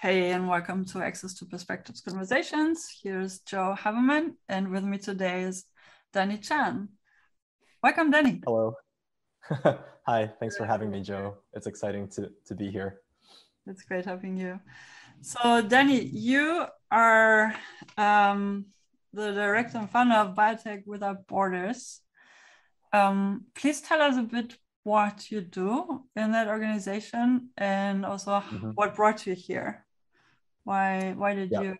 Hey, and welcome to Access 2 Perspectives Conversations. Here's Jo Havemann, and with me today is Danny Chan. Welcome, Danny. Hello. Hi, thanks for having me, Jo. It's exciting to, to be here. It's great having you. So, Danny, you are um, the director and founder of Biotech Without Borders. Um, please tell us a bit what you do in that organization and also mm-hmm. what brought you here. Why why did yeah. you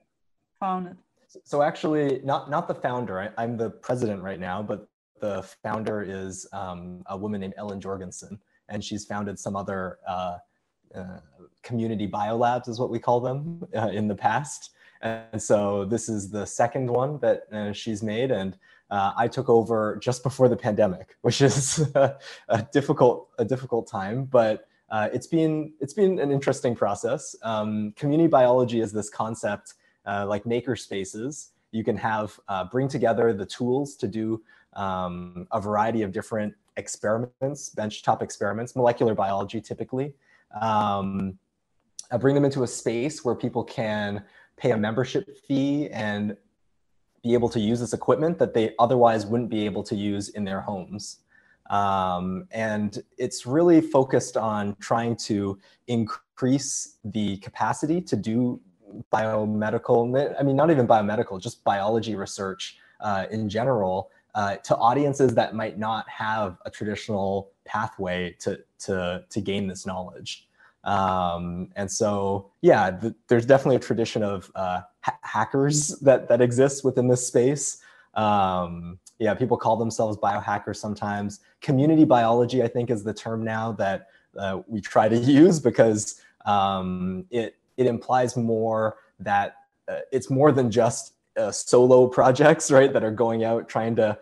found it? So actually, not not the founder. I, am the president right now, but the founder is um, a woman named Ellen Jorgensen, and she's founded some other uh, uh, community biolabs, is what we call them, uh, in the past. And so this is the second one that uh, she's made, and uh, I took over just before the pandemic, which is a, a difficult a difficult time, but uh, it's been it's been an interesting process. Um, community biology is this concept uh, like maker spaces. You can have uh, bring together the tools to do um, a variety of different experiments, benchtop experiments, molecular biology typically. Um, uh, bring them into a space where people can pay a membership fee and be able to use this equipment that they otherwise wouldn't be able to use in their homes. Um, and it's really focused on trying to increase the capacity to do biomedical, I mean, not even biomedical, just biology research uh, in general uh, to audiences that might not have a traditional pathway to, to, to gain this knowledge. Um, and so, yeah, there's definitely a tradition of uh, ha hackers that, that exists within this space. Um, yeah, people call themselves biohackers sometimes. Community biology, I think, is the term now that uh, we try to use because um, it it implies more that uh, it's more than just uh, solo projects, right? That are going out trying to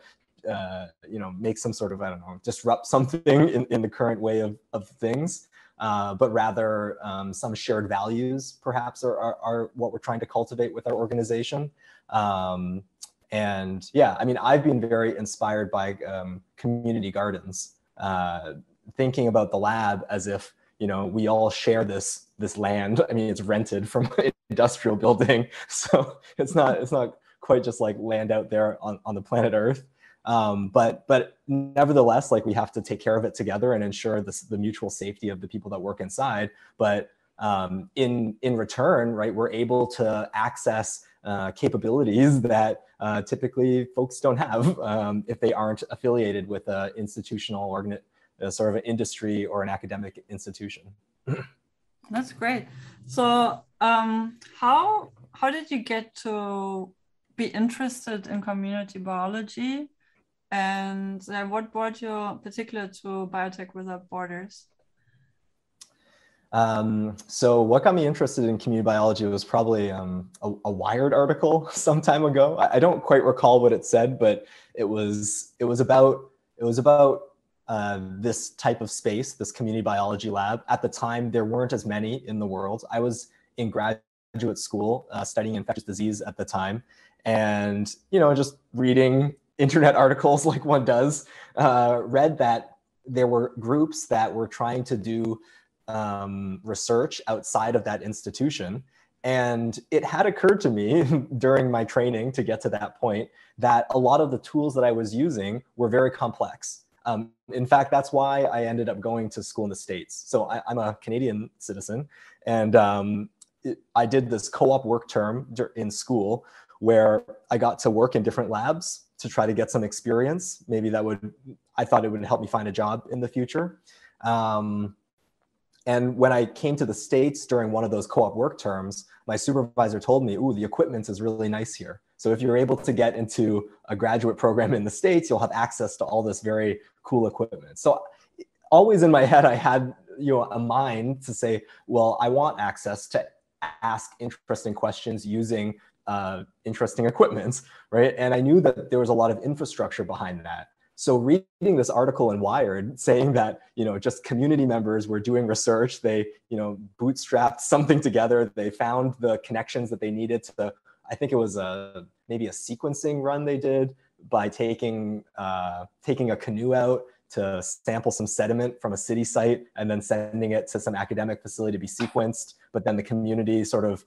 uh, you know make some sort of I don't know disrupt something in, in the current way of of things. Uh, but rather um, some shared values perhaps are, are, are, what we're trying to cultivate with our organization. Um, and yeah, I mean, I've been very inspired by um, community gardens, uh, thinking about the lab as if you know we all share this this land. I mean, it's rented from an industrial building, so it's not it's not quite just like land out there on, on the planet Earth. Um, but but nevertheless, like we have to take care of it together and ensure this, the mutual safety of the people that work inside. But um, in in return, right, we're able to access uh, capabilities that uh, typically folks don't have um, if they aren't affiliated with an institutional organ, uh, sort of an industry or an academic institution. That's great. So, um, how how did you get to be interested in community biology, and uh, what brought you particular to Biotech Without Borders? Um, so what got me interested in community biology was probably um, a, a, Wired article some time ago. I, I, don't quite recall what it said, but it was it was about it was about uh, this type of space, this community biology lab. At the time, there weren't as many in the world. I was in graduate school uh, studying infectious disease at the time, and you know just reading internet articles like one does, uh, read that there were groups that were trying to do um, research outside of that institution. And it had occurred to me during my training to get to that point that a lot of the tools that I was using were very complex. Um, in fact, that's why I ended up going to school in the States. So I, am a Canadian citizen, and um, it, I did this co op work term in school where I got to work in different labs to try to get some experience. Maybe that would, I thought it would help me find a job in the future. Um, and when I came to the States during one of those co op work terms, my supervisor told me, Ooh, the equipment is really nice here. So if you're able to get into a graduate program in the States, you'll have access to all this very cool equipment. So always in my head, I had you know a mind to say, well, I want access to ask interesting questions using uh, interesting equipment, right? And I knew that there was a lot of infrastructure behind that. So reading this article in Wired saying that, you know, just community members were doing research, they, you know, bootstrapped something together, they found the connections that they needed to, I think it was a, maybe a sequencing run they did by taking, uh, taking a canoe out to sample some sediment from a city site and then sending it to some academic facility to be sequenced. But then the community sort of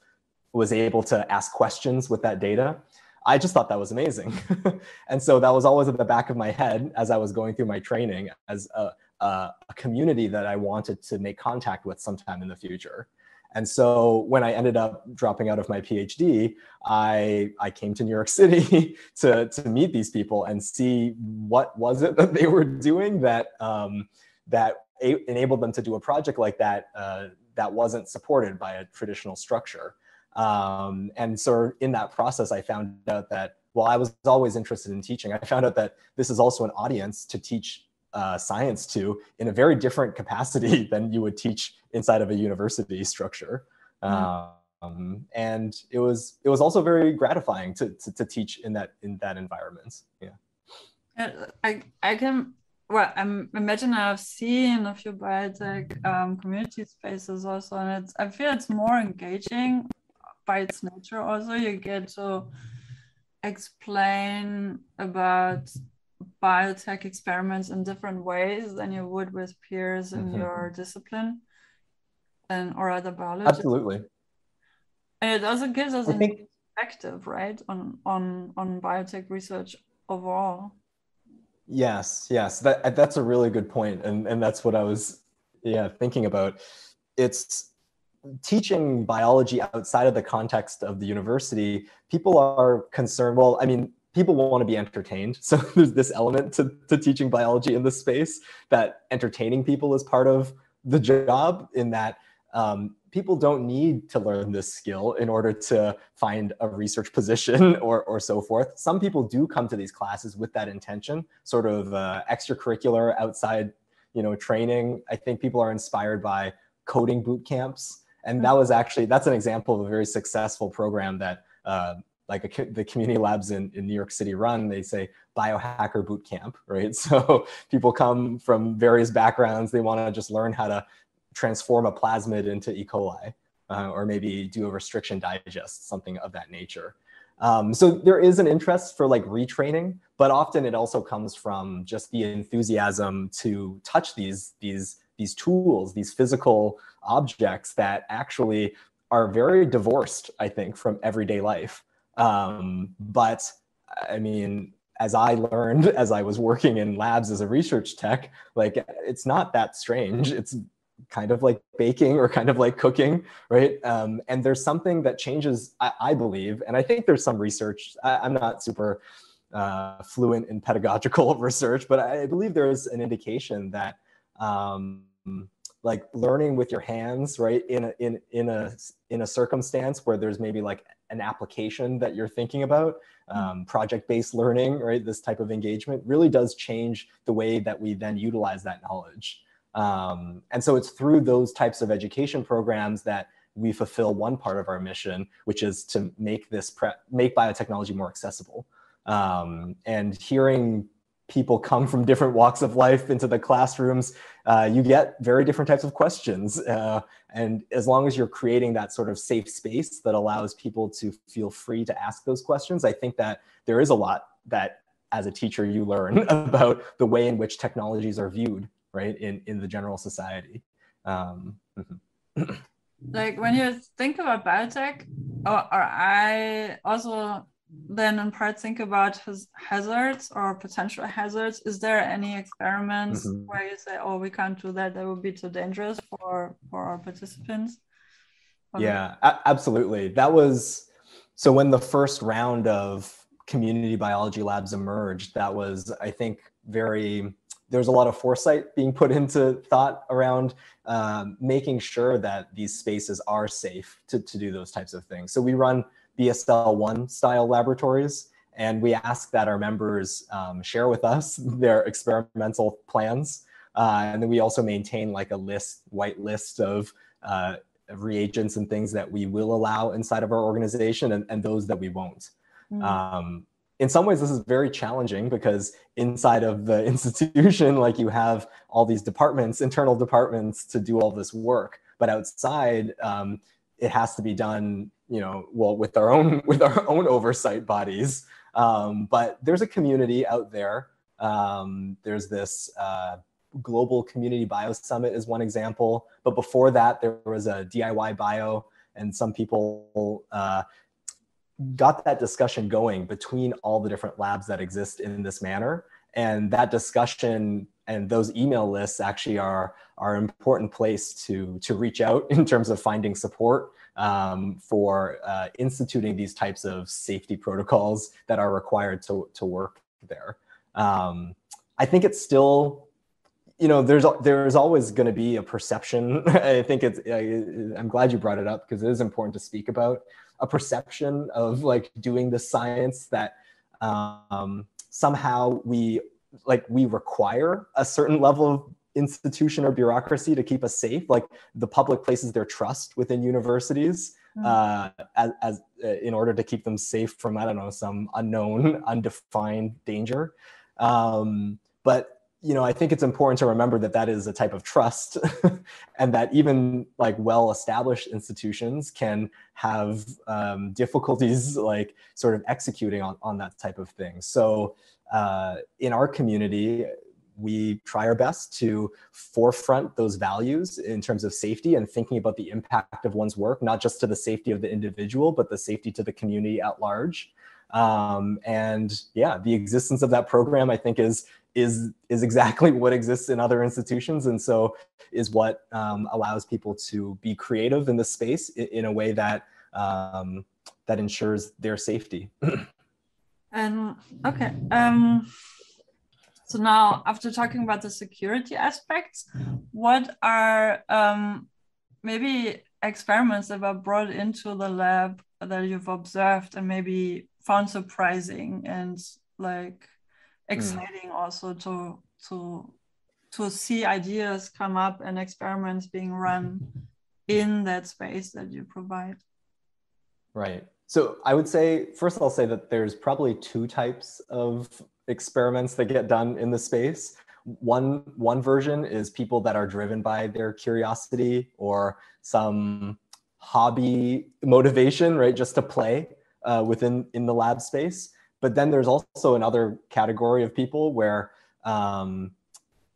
was able to ask questions with that data. I just thought that was amazing. and so that was always at the back of my head as I was going through my training as a, a, a, community that I wanted to make contact with sometime in the future. And so when I ended up dropping out of my PhD, I, I came to New York City to, to meet these people and see what was it that they were doing that, um, that enabled them to do a project like that uh, that wasn't supported by a traditional structure. Um, and so in that process, I found out that while I was always interested in teaching, I found out that this is also an audience to teach uh, science to in a very different capacity than you would teach inside of a university structure. Mm. Um, and it was it was also very gratifying to, to, to teach in that in that environment. Yeah. I I can well I'm imagine I've seen a few biotech um, community spaces also, and it's I feel it's more engaging by its nature also you get to explain about biotech experiments in different ways than you would with peers in mm-hmm. your discipline and or other biology absolutely. And it also gives us I a think... perspective right on on on biotech research overall. Yes yes. That that's a really good point and and that's what i was yeah thinking about. It's teaching biology outside of the context of the university, people are concerned. Well, I mean, people want to be entertained. So there's this element to, to teaching biology in this space that entertaining people is part of the job, in that um, people don't need to learn this skill in order to find a research position or, or so forth. Some people do come to these classes with that intention, sort of uh, extracurricular outside you know training. I think people are inspired by coding boot camps and that was actually that's an example of a very successful program that uh, like a, the community labs in, in New York City run. They say biohacker boot camp, right? So people come from various backgrounds. They want to just learn how to transform a plasmid into E. coli, uh, or maybe do a restriction digest, something of that nature. Um, so there is an interest for like retraining, but often it also comes from just the enthusiasm to touch these these these tools, these physical objects that actually are very divorced, I think, from everyday life. Um, but I mean, as I learned as I was working in labs as a research tech, like it's not that strange. It's kind of like baking or kind of like cooking, right? Um, and there's something that changes, I, I, believe, and I think there's some research. I, am not super uh, fluent in pedagogical research, but I believe there is an indication that um, like learning with your hands right in a in in a in a circumstance where there's maybe like an application that you're thinking about hmm. um, project-based learning right this type of engagement really does change the way that we then utilize that knowledge um, and so it's through those types of education programs that we fulfill one part of our mission which is to make this pre- make biotechnology more accessible um, and hearing people come from different walks of life into the classrooms, uh, you get very different types of questions. Uh, and as long as you're creating that sort of safe space that allows people to feel free to ask those questions, I think that there is a lot that as a teacher you learn about the way in which technologies are viewed, right, in, in the general society. Um, mm-hmm. like when you think about biotech, or, or I also then in part think about his hazards or potential hazards. Is there any experiments mm-hmm. where you say, "Oh, we can't do that; that would be too dangerous for for our participants"? Okay. Yeah, a- absolutely. That was so when the first round of community biology labs emerged. That was, I think, very. There's a lot of foresight being put into thought around um, making sure that these spaces are safe to, to do those types of things. So we run BSL1 style laboratories. And we ask that our members um, share with us their experimental plans. Uh, and then we also maintain like a list, white list of uh, reagents and things that we will allow inside of our organization and, and those that we won't. Mm. Um, in some ways, this is very challenging because inside of the institution, like you have all these departments, internal departments to do all this work. But outside, um, it has to be done you know well with our own with our own oversight bodies um, but there's a community out there Um, there's this uh, Global Community Bio Summit is one example. But before that, there was a DIY Bio, and some people uh, got that discussion going between all the different labs that exist in this manner. And that discussion and those email lists actually are, are an important place to, to reach out in terms of finding support um, for uh, instituting these types of safety protocols that are required to, to work there. Um, I think it's still you know there's there's always going to be a perception i think it's i'm glad you brought it up because it is important to speak about a perception of like doing the science that um, somehow we like we require a certain level of institution or bureaucracy to keep us safe like the public places their trust within universities mm. uh, as, as uh, in order to keep them safe from i don't know some unknown undefined danger um, but you know, I think it's important to remember that that is a type of trust and that even like well-established institutions can have um, difficulties like sort of executing on, on that type of thing. So uh, in our community, we try our best to forefront those values in terms of safety and thinking about the impact of one's work, not just to the safety of the individual, but the safety to the community at large. Um, and yeah, the existence of that program, I think, is is is exactly what exists in other institutions and so is what um, allows people to be creative in the space in, in, a way that um, that ensures their safety and okay um, so now after talking about the security aspects what are um, maybe experiments that were brought into the lab that you've observed and maybe found surprising and like Hmm. exciting mm. also to to to see ideas come up and experiments being run in that space that you provide right so i would say first i'll say that there's probably two types of experiments that get done in the space. One one version is people that are driven by their curiosity or some hobby motivation right just to play uh, within in the lab space. But then there's also another category of people where um,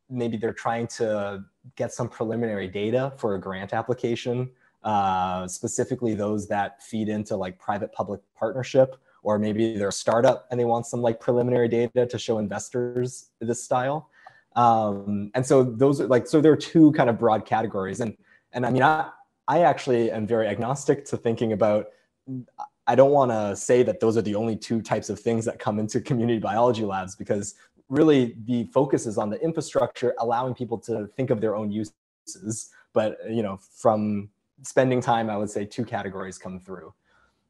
maybe they're trying to get some preliminary data for a grant application, uh, specifically those that feed into like private public partnership, or maybe they're a startup and they want some like preliminary data to show investors this style. Um, and so those are like, so there are two kind of broad categories. And, and I mean, I, I actually am very agnostic to thinking about I don't want to say that those are the only two types of things that come into community biology labs because really the focus is on the infrastructure, allowing people to think of their own uses. But you know, from spending time, I would say two categories come through.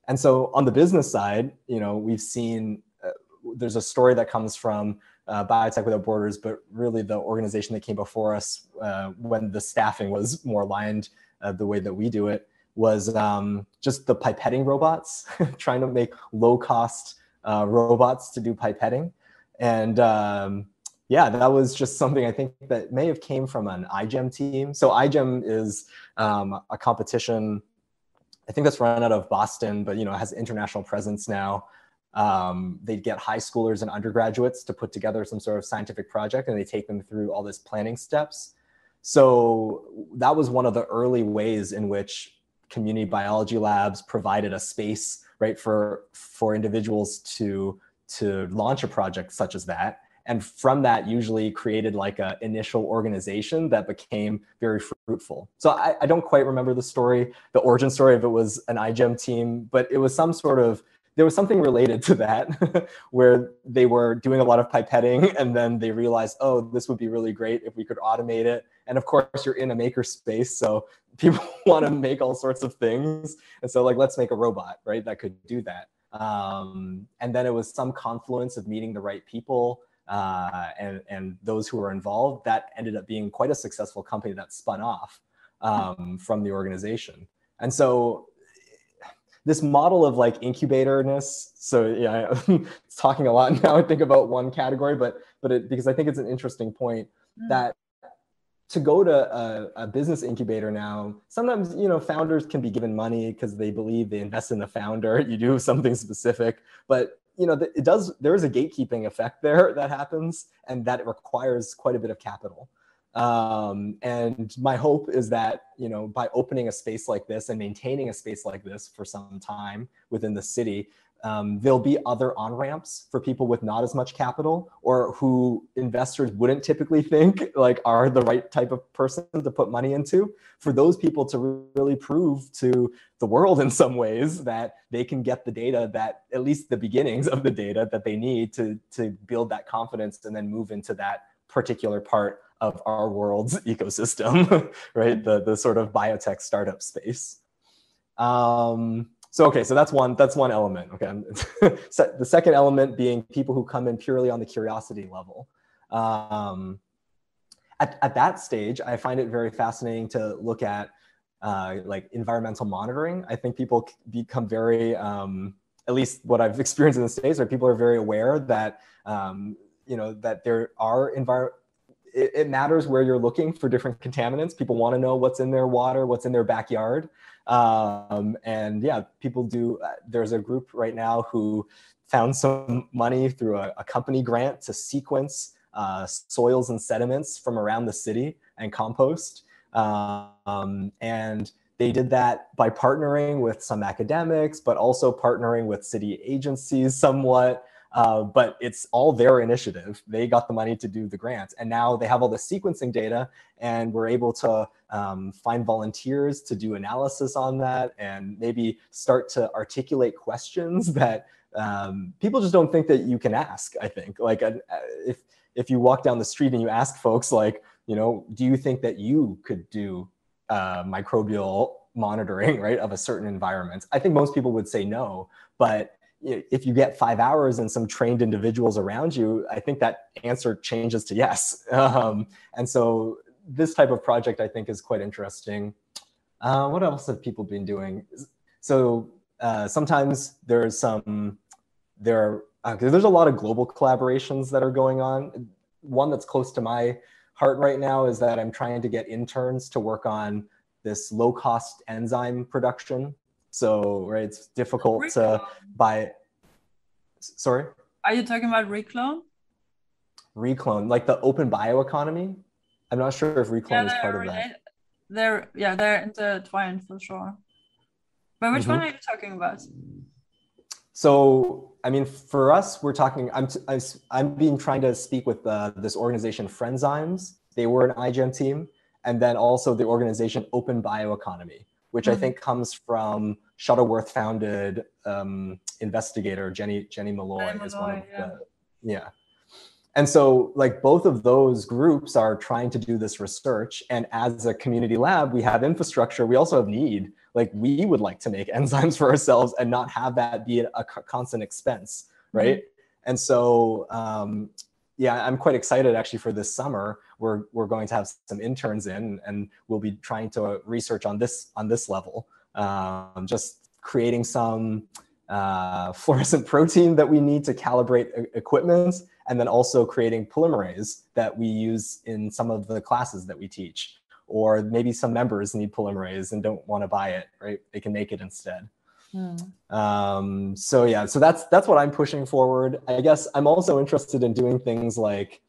And so on the business side, you know, we've seen uh, there's a story that comes from uh, Biotech Without Borders, but really the organization that came before us uh, when the staffing was more aligned uh, the way that we do it was um, just the pipetting robots, trying to make low cost uh, robots to do pipetting. And um, yeah, that was just something I think that may have came from an iGEM team. So iGEM is um, a competition, I think that's run out of Boston, but you know, has international presence now. Um, they get high schoolers and undergraduates to put together some sort of scientific project and they take them through all this planning steps. So that was one of the early ways in which community biology labs provided a space right for for individuals to to launch a project such as that and from that usually created like a initial organization that became very fruitful. So I, I, don't quite remember the story the origin story if it was an igem team but it was some sort of there was something related to that where they were doing a lot of pipetting and then they realized oh this would be really great if we could automate it. And of course you're in a maker space so people want to make all sorts of things. And so like let's make a robot right that could do that. Um, and then it was some confluence of meeting the right people uh, and, and those who were involved that ended up being quite a successful company that spun off um, from the organization and so this model of like incubatorness so yeah it's talking a lot now i think about one category but but it, because i think it's an interesting point mm. that to go to a, a, business incubator now sometimes you know founders can be given money because they believe they invest in the founder you do something specific but you know, it does. There is a gatekeeping effect there that happens, and that it requires quite a bit of capital. Um, and my hope is that you know by opening a space like this and maintaining a space like this for some time within the city, um, there'll be other on ramps for people with not as much capital or who investors wouldn't typically think like are the right type of person to put money into. For those people to really prove to the world in some ways that they can get the data that at least the beginnings of the data that they need to to build that confidence and then move into that particular part of our world's ecosystem, right? The the sort of biotech startup space. Um, so okay, so that's one that's one element. Okay, the second element being people who come in purely on the curiosity level. Um, at, at that stage, I find it very fascinating to look at uh, like environmental monitoring. I think people become very, um, at least what I've experienced in the states, where people are very aware that um, you know that there are environment it, it, matters where you're looking for different contaminants. People want to know what's in their water, what's in their backyard. Um, and yeah, people do. Uh, there's a group right now who found some money through a, a company grant to sequence uh, soils and sediments from around the city and compost. Um, and they did that by partnering with some academics, but also partnering with city agencies somewhat. Uh, but it's all their initiative. They got the money to do the grants, and now they have all the sequencing data, and we're able to um, find volunteers to do analysis on that, and maybe start to articulate questions that um, people just don't think that you can ask. I think, like, uh, if if you walk down the street and you ask folks, like, you know, do you think that you could do uh, microbial monitoring, right, of a certain environment? I think most people would say no, but if you get five hours and some trained individuals around you, I think that answer changes to yes. Um, and so this type of project I think is quite interesting. Uh, what else have people been doing? So uh, sometimes there's some there uh, there's a lot of global collaborations that are going on. One that's close to my heart right now is that I'm trying to get interns to work on this low cost enzyme production so right, it's difficult to buy. Sorry. Are you talking about Reclone? Reclone, like the open bioeconomy. I'm not sure if Reclone yeah, is part of that. They're yeah, they're intertwined for sure. But which mm-hmm. one are you talking about? So, I mean, for us, we're talking. I'm t- I'm being trying to speak with uh, this organization, Friendzymes. They were an iGEM team, and then also the organization Open Bioeconomy, which mm-hmm. I think comes from Shuttleworth founded um, investigator Jenny Jenny Molloy, Molloy is one of yeah. the yeah. And so like both of those groups are trying to do this research and as a community lab we have infrastructure we also have need like we would like to make enzymes for ourselves and not have that be a constant expense right mm-hmm. and so um, yeah i'm quite excited actually for this summer we're we're going to have some interns in and we'll be trying to research on this on this level um, just creating some uh, fluorescent protein that we need to calibrate equipment, and then also creating polymerase that we use in some of the classes that we teach. Or maybe some members need polymerase and don't want to buy it, right? They can make it instead. Hmm. Um, so yeah, so that's that's what I'm pushing forward. I guess I'm also interested in doing things like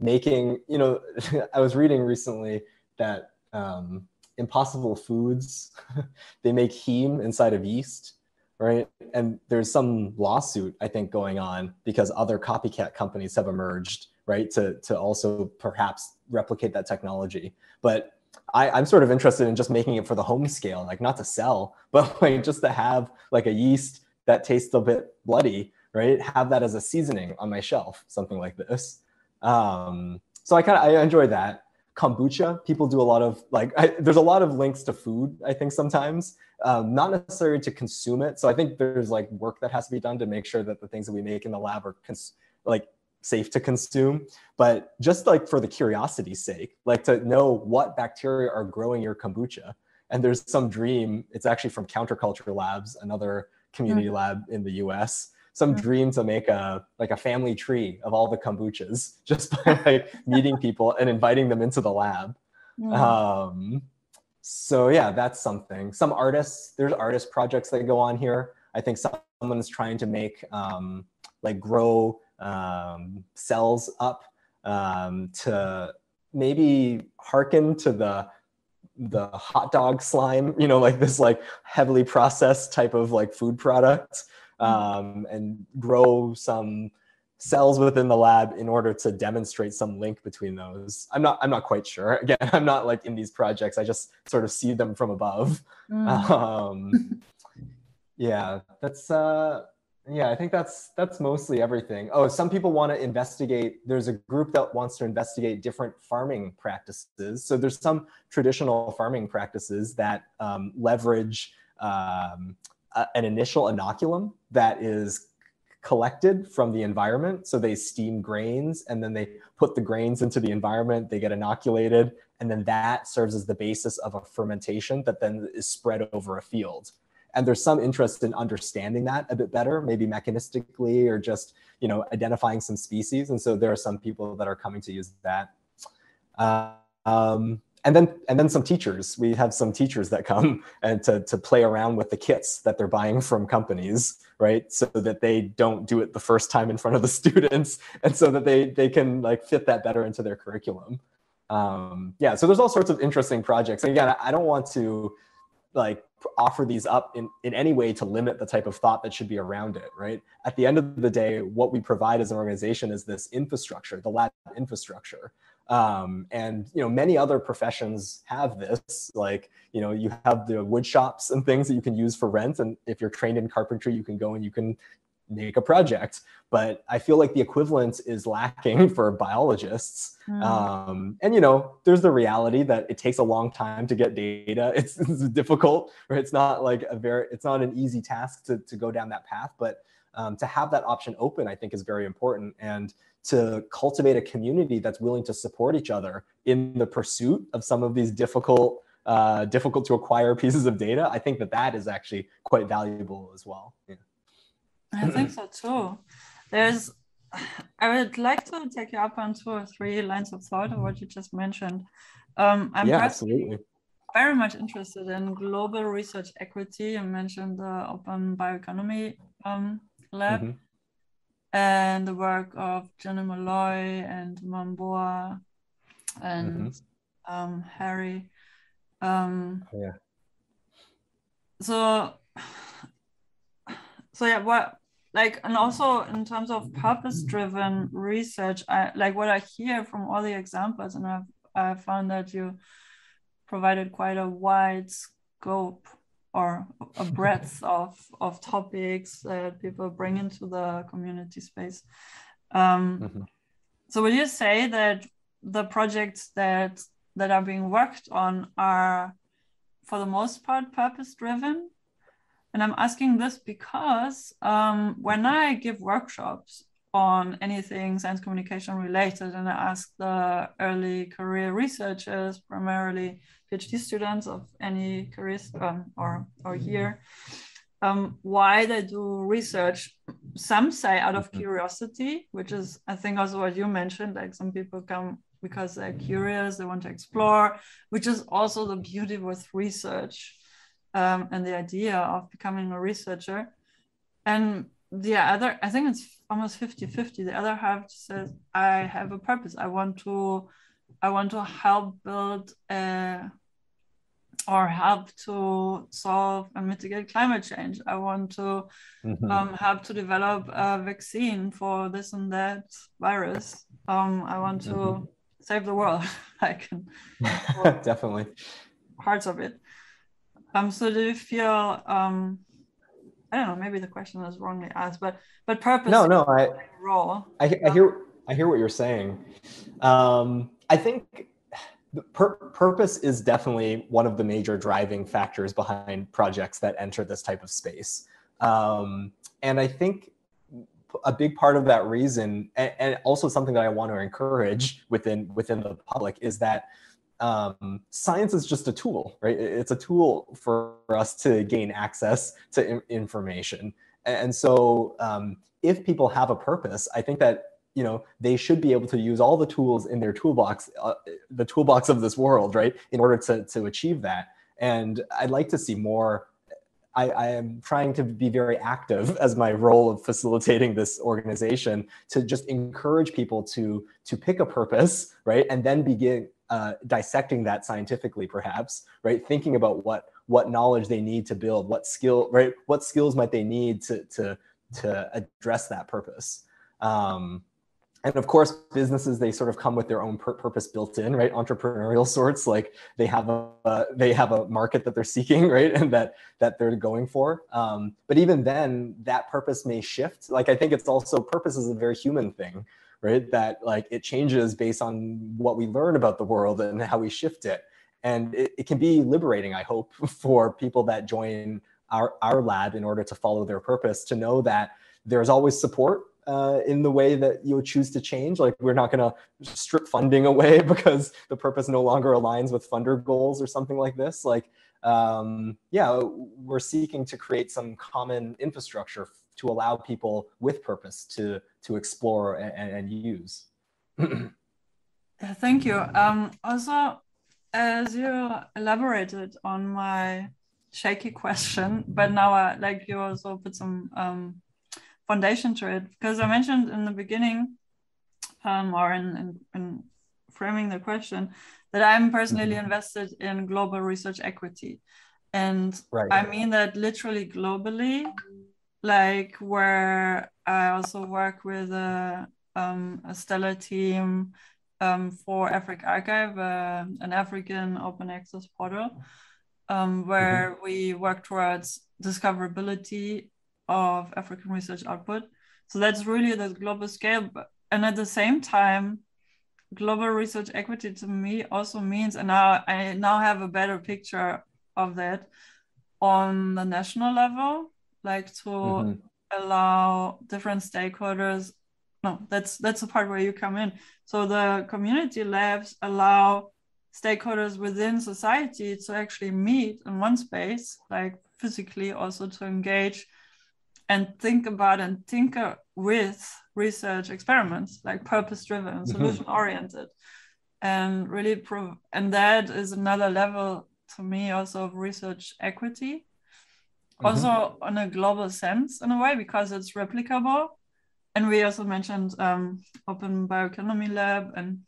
making. You know, I was reading recently that um, Impossible Foods, they make heme inside of yeast, right? And there's some lawsuit I think going on because other copycat companies have emerged, right, to to also perhaps replicate that technology. But I, I'm sort of interested in just making it for the home scale, like not to sell, but like just to have like a yeast that tastes a bit bloody, right? Have that as a seasoning on my shelf, something like this. Um, so I kind of I enjoy that kombucha. People do a lot of like I, there's a lot of links to food i think sometimes um, not necessarily to consume it. So i think there's like work that has to be done to make sure that the things that we make in the lab are cons- like safe to consume. But just like for the curiosity's sake like to know what bacteria are growing your kombucha. And there's some dream it's actually from counterculture labs another community mm-hmm. lab in the us some mm-hmm. dream to make a like a family tree of all the kombuchas just by like meeting people and inviting them into the lab. Mm. Um, so yeah, that's something. Some artists, there's artist projects that go on here. I think someone is trying to make um, like grow um, cells up um, to maybe hearken to the the hot dog slime, you know, like this like heavily processed type of like food product, mm-hmm. Um, and grow some cells within the lab in order to demonstrate some link between those. I'm not I'm not quite sure. Again, I'm not like in these projects. I just sort of see them from above. Mm. Um, yeah, that's uh, yeah, I think that's that's mostly everything. Oh, some people want to investigate. There's a group that wants to investigate different farming practices. So there's some traditional farming practices that um, leverage um, a, an initial inoculum that is collected from the environment. So they steam grains and then they put the grains into the environment. They get inoculated, and then that serves as the basis of a fermentation that then is spread over a field and there's some interest in understanding that a bit better maybe mechanistically or just you know identifying some species and so there are some people that are coming to use that uh, um, and then and then some teachers we have some teachers that come and to, to play around with the kits that they're buying from companies right so that they don't do it the first time in front of the students and so that they they can like fit that better into their curriculum um, yeah so there's all sorts of interesting projects and again i don't want to like offer these up in, in any way to limit the type of thought that should be around it, right? At the end of the day, what we provide as an organization is this infrastructure, the lab infrastructure. Um, and you know, many other professions have this. Like, you know, you have the wood shops and things that you can use for rent. And if you're trained in carpentry, you can go and you can make a project. But I feel like the equivalent is lacking for biologists. Mm. Um, and you know, there's the reality that it takes a long time to get data. It's, it's difficult, or it's not like a very, it's not an easy task to, to go down that path. But um, to have that option open, I think is very important. And to cultivate a community that's willing to support each other in the pursuit of some of these difficult uh, difficult to acquire pieces of data, I think that that is actually quite valuable as well. Yeah. I think so too. There's, I would like to take you up on two or three lines of thought of what you just mentioned. Um, I'm yeah, absolutely. very much interested in global research equity. You mentioned the Open Bioeconomy um, Lab mm-hmm. And the work of Jenny Molloy and Mamboa and mm-hmm. um, Harry. Um, yeah. So, so yeah, what like and also in terms of purpose driven research i like what i hear from all the examples and i've i found that you provided quite a wide scope or a breadth of of topics that people bring into the community space um, mm-hmm. so would you say that the projects that that are being worked on are for the most part purpose driven and I'm asking this because um, when I give workshops on anything science communication related, and I ask the early career researchers, primarily PhD students of any career um, or, or year, um, why they do research. Some say out of mm-hmm. curiosity, which is, I think, also what you mentioned. Like some people come because they're curious, they want to explore, which is also the beauty with research um, and the idea of becoming a researcher. And the other, I think it's almost 50 50. The other half says, I have a purpose. I want to. I want to help build a, or help to solve and mitigate climate change. I want to mm-hmm. um, help to develop a vaccine for this and that virus. Um, I want to mm-hmm. save the world. I can definitely parts of it. Um, so do you feel um, I don't know, maybe the question was wrongly asked, but but purpose. No, no, I role. I, I hear I hear what you're saying. Um, I think the pur- purpose is definitely one of the major driving factors behind projects that enter this type of space. Um, and I think a big part of that reason, and, and also something that I want to encourage within within the public, is that um, science is just a tool, right? It's a tool for us to gain access to information. And so, um, if people have a purpose, I think that you know they should be able to use all the tools in their toolbox, uh, the toolbox of this world, right, in order to to achieve that. And I'd like to see more I, I, am trying to be very active as my role of facilitating this organization to just encourage people to to pick a purpose, right, and then begin uh, dissecting that scientifically, perhaps, right, thinking about what what knowledge they need to build, what skill, right, what skills might they need to to to address that purpose. Um, and of course businesses they sort of come with their own pur- purpose built in right? Entrepreneurial sorts like they have a uh, they have a market that they're seeking right? And that that they're going for. Um, but even then that purpose may shift. Like i think it's also purpose is a very human thing right that like it changes based on what we learn about the world and how we shift it and it, it can be liberating i hope for people that join our, our lab in order to follow their purpose to know that there's always support uh, in the way that you choose to change. Like we're not going to strip funding away because the purpose no longer aligns with funder goals or something like this. Like, um, yeah, we're seeking to create some common infrastructure to allow people with purpose to to explore and, and use. thank you. Um, also, as you elaborated on my shaky question, but now I like you also put some um, foundation to it because I mentioned in the beginning, um, or in, in, in, framing the question, that I'm personally mm-hmm. invested in global research equity. And right. I mean that literally globally, like where I also work with a, um, a stellar team um, for AfricArXiv, uh, an African open access portal, um, where mm-hmm. we work towards discoverability of African research output. So that's really the global scale. And at the same time, global research equity to me also means, and now I now have a better picture of that on the national level, like to mm-hmm. allow different stakeholders. No, that's that's the part where you come in. So the community labs allow stakeholders within society to actually meet in one space, like physically, also to engage and think about and tinker with research experiments like purpose driven mm-hmm. solution oriented and really prove and that is another level to me also of research equity mm-hmm. also on a global sense in a way because it's replicable and we also mentioned um, open bioeconomy lab and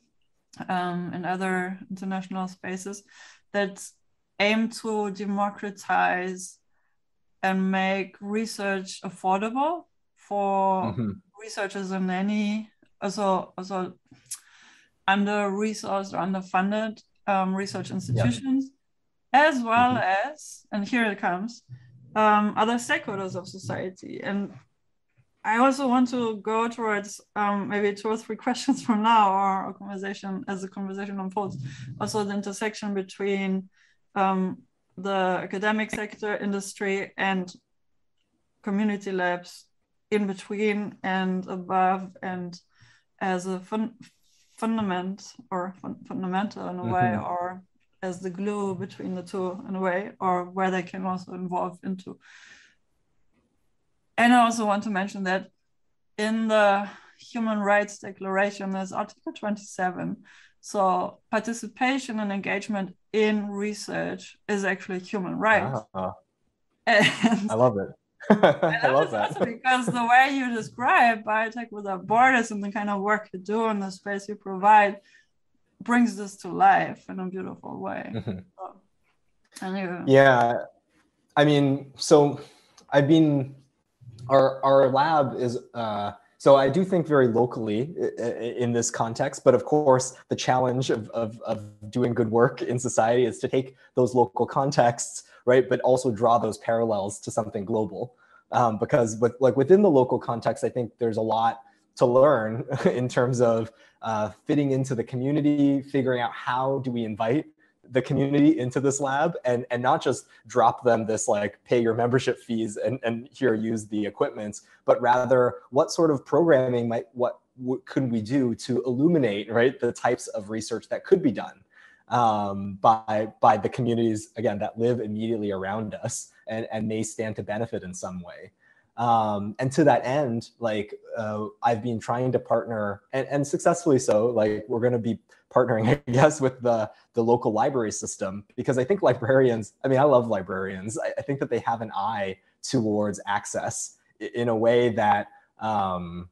um, and other international spaces that aim to democratize and make research affordable for mm-hmm. researchers in any also also under resourced or underfunded um, research institutions, yeah. as well mm-hmm. as and here it comes um, other stakeholders of society. And I also want to go towards um, maybe two or three questions from now, or a conversation as the conversation unfolds. Also, the intersection between um, the academic sector, industry, and community labs in between and above, and as a fun fundament or fun fundamental in a way, mm-hmm. or as the glue between the two in a way, or where they can also evolve into. And I also want to mention that in the Human Rights Declaration, there's Article 27. So participation and engagement in research is actually human right. Ah, I love it. I love that. because the way you describe biotech without borders and the kind of work you do in the space you provide brings this to life in a beautiful way. Mm-hmm. So, anyway. Yeah. I mean, so I've been our our lab is uh so I do think very locally in this context, but of course, the challenge of, of, of, doing good work in society is to take those local contexts, right, but also draw those parallels to something global. Um, because with, like within the local context, I think there's a lot to learn in terms of uh, fitting into the community, figuring out how do we invite the community into this lab and and not just drop them this like pay your membership fees and and here use the equipment but rather what sort of programming might what, what could we do to illuminate right the types of research that could be done um, by by the communities again that live immediately around us and and may stand to benefit in some way Um, and to that end, like uh, I've been trying to partner and, and successfully so, like we're going to be partnering, I guess, with the, the local library system because I think librarians, I mean, I love librarians. I, I think that they have an eye towards access in a way that, um,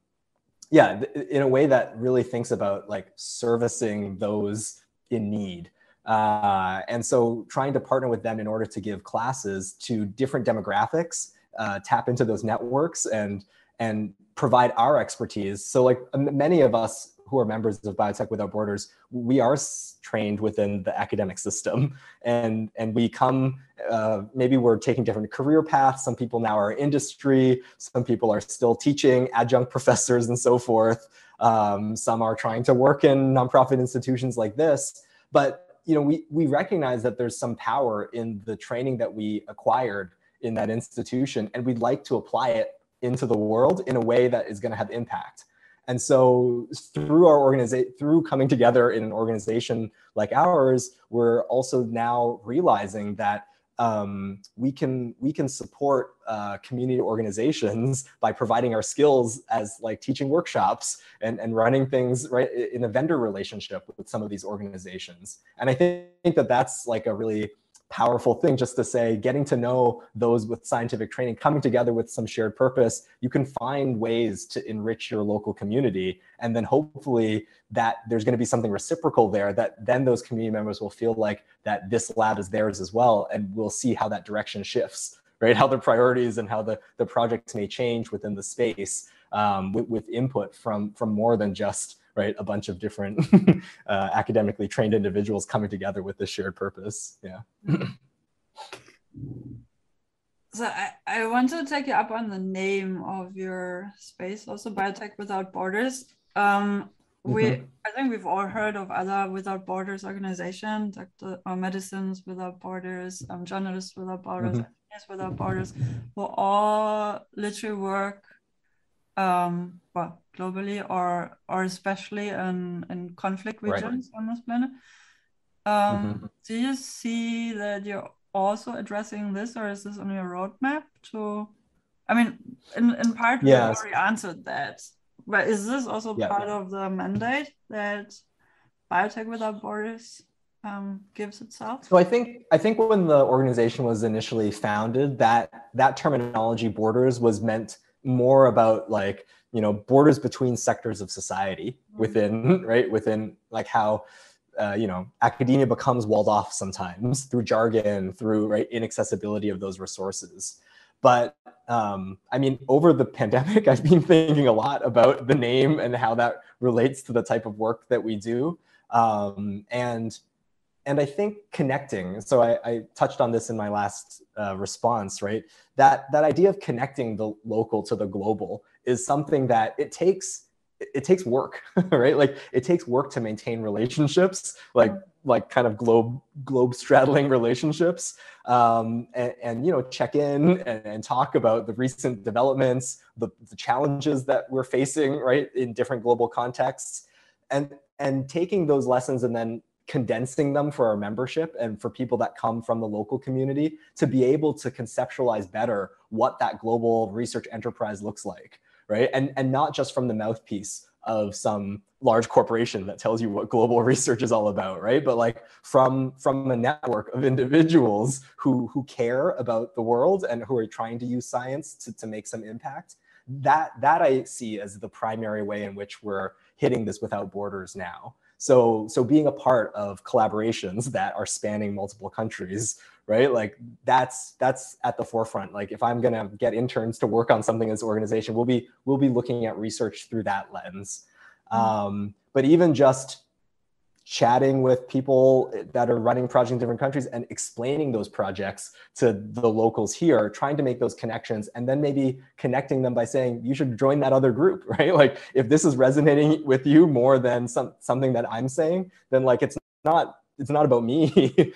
yeah, in a way that really thinks about like servicing those in need. Uh, and so trying to partner with them in order to give classes to different demographics, uh, tap into those networks and, and provide our expertise. So like many of us who are members of Biotech Without Borders, we are trained within the academic system, and and we come. Uh, maybe we're taking different career paths. Some people now are industry. Some people are still teaching, adjunct professors, and so forth. Um, some are trying to work in nonprofit institutions like this. But you know, we we recognize that there's some power in the training that we acquired in that institution, and we'd like to apply it into the world in a way that is going to have impact. And so through our organization, through coming together in an organization like ours, we're also now realizing that um, we can we can support uh, community organizations by providing our skills as like teaching workshops and, and running things right in a vendor relationship with some of these organizations. And I think, think that that's like a really powerful thing just to say getting to know those with scientific training coming together with some shared purpose you can find ways to enrich your local community. And then hopefully that there's going to be something reciprocal there that then those community members will feel like that this lab is theirs as well. And we'll see how that direction shifts right? How the priorities and how the, the projects may change within the space um, with, with input from from more than just right? A bunch of different uh, academically trained individuals coming together with this shared purpose. Yeah. so I, I want to take you up on the name of your space, also Biotech Without Borders. Um, we mm-hmm. I think we've all heard of other Without Borders organizations, Doctor or Medicines Without Borders, um, Journalists Without Borders, mm-hmm. Engineers Without Borders, who all literally work um, well, globally or or especially in, in conflict regions right. on this planet. Um, mm-hmm. Do you see that you're also addressing this, or is this on your roadmap to? I mean, in, in part, yes. we already answered that. But is this also yeah. part of the mandate that Biotech Without Borders um, gives itself? So I think I think when the organization was initially founded, that that terminology "borders" was meant more about like you know borders between sectors of society mm-hmm. within right within like how uh, you know academia becomes walled off sometimes through jargon through right inaccessibility of those resources but um, i mean over the pandemic i've been thinking a lot about the name and how that relates to the type of work that we do um, and and I think connecting. So I, I, touched on this in my last uh, response, right? That that idea of connecting the local to the global is something that it takes it takes work, right? Like it takes work to maintain relationships, like like kind of globe globe straddling relationships, um, and, and, you know check in and, and, talk about the recent developments, the, the challenges that we're facing, right, in different global contexts, and and taking those lessons and then condensing them for our membership and for people that come from the local community to be able to conceptualize better what that global research enterprise looks like right? And and not just from the mouthpiece of some large corporation that tells you what global research is all about right? But like from from a network of individuals who who care about the world and who are trying to use science to, to make some impact. That that i see as the primary way in which we're hitting this without borders now so, so being a part of collaborations that are spanning multiple countries, right? Like that's that's at the forefront. Like if I'm gonna get interns to work on something as an organization, we'll be we'll be looking at research through that lens. Mm-hmm. Um, but even just chatting with people that are running projects in different countries and explaining those projects to the locals here, trying to make those connections, and then maybe connecting them by saying, you should join that other group, right? Like if this is resonating with you more than some, something that I'm saying, then like it's not it's not about me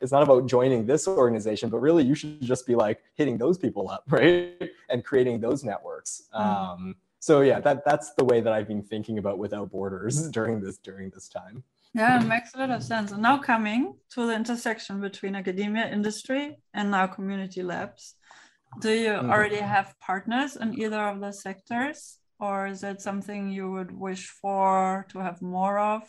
it's not about joining this organization but really you should just be like hitting those people up right and creating those networks mm. um, so yeah that that's the way that i've been thinking about without borders during this during this time yeah, it makes a lot of sense. And now coming to the intersection between academia, industry, and now community labs. do you mm-hmm. already have partners in either of the sectors or is it something you would wish for to have more of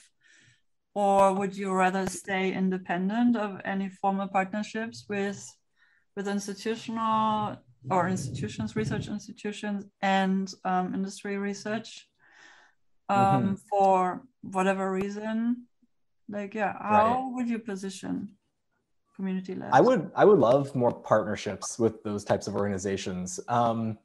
or would you rather stay independent of any formal partnerships with with institutional or institutions research institutions and um, industry research um, mm-hmm. for whatever reason like yeah how right. would you position community labs i would i would love more partnerships with those types of organizations um,